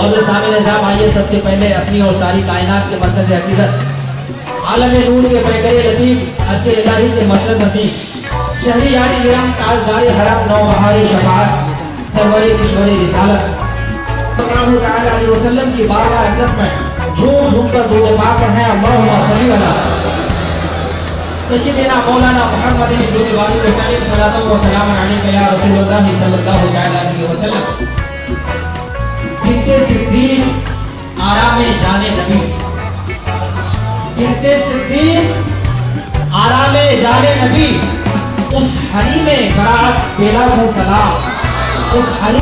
और सामने निजाम आइए सबसे पहले अपनी और सारी कायनात के मकसद हकीकत आलम नूर के पैकर लतीफ अर्श इलाही के मशरद हसीब शहरी यारी इराम ताजदार हरम नौ बहारी शफात सरवरी किशोरी रिसालत सल्लल्लाहु तआला अलैहि वसल्लम की बारगाह अक़दस में झूम झूम कर दुआ पाक है अल्लाहुम्मा सल्ली अला सय्यिदना मौलाना मुहम्मद इब्न वाली वसल्लम सल्लल्लाहु व सलाम। अलैहि या रसूलुल्लाह सल्लल्लाहु अलैहि वसल्लम बिनते सिद्दीक आराम जाने नबी बिनते सिद्दीक आराम जाने नबी उस हरी में बरात बेला सलाम उस हरी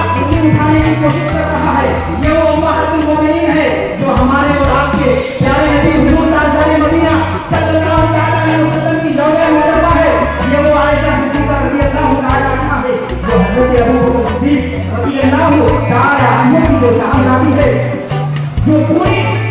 उसे दिखाने की कोशिश कर रहा है ये वो महल मोमिन है जो हमारे और आपके प्यारे नबी हुजूर ताजदार मदीना सल्लल्लाहु अलैहि वसल्लम की जौरे मुजतबा है ये वो आयशा सिद्दीका रज़ी अल्लाह तआला है जो हज़रत अबू बकर सिद्दीक रज़ी अल्लाह तआला अन्हु की जो सामनावी है जो पूरी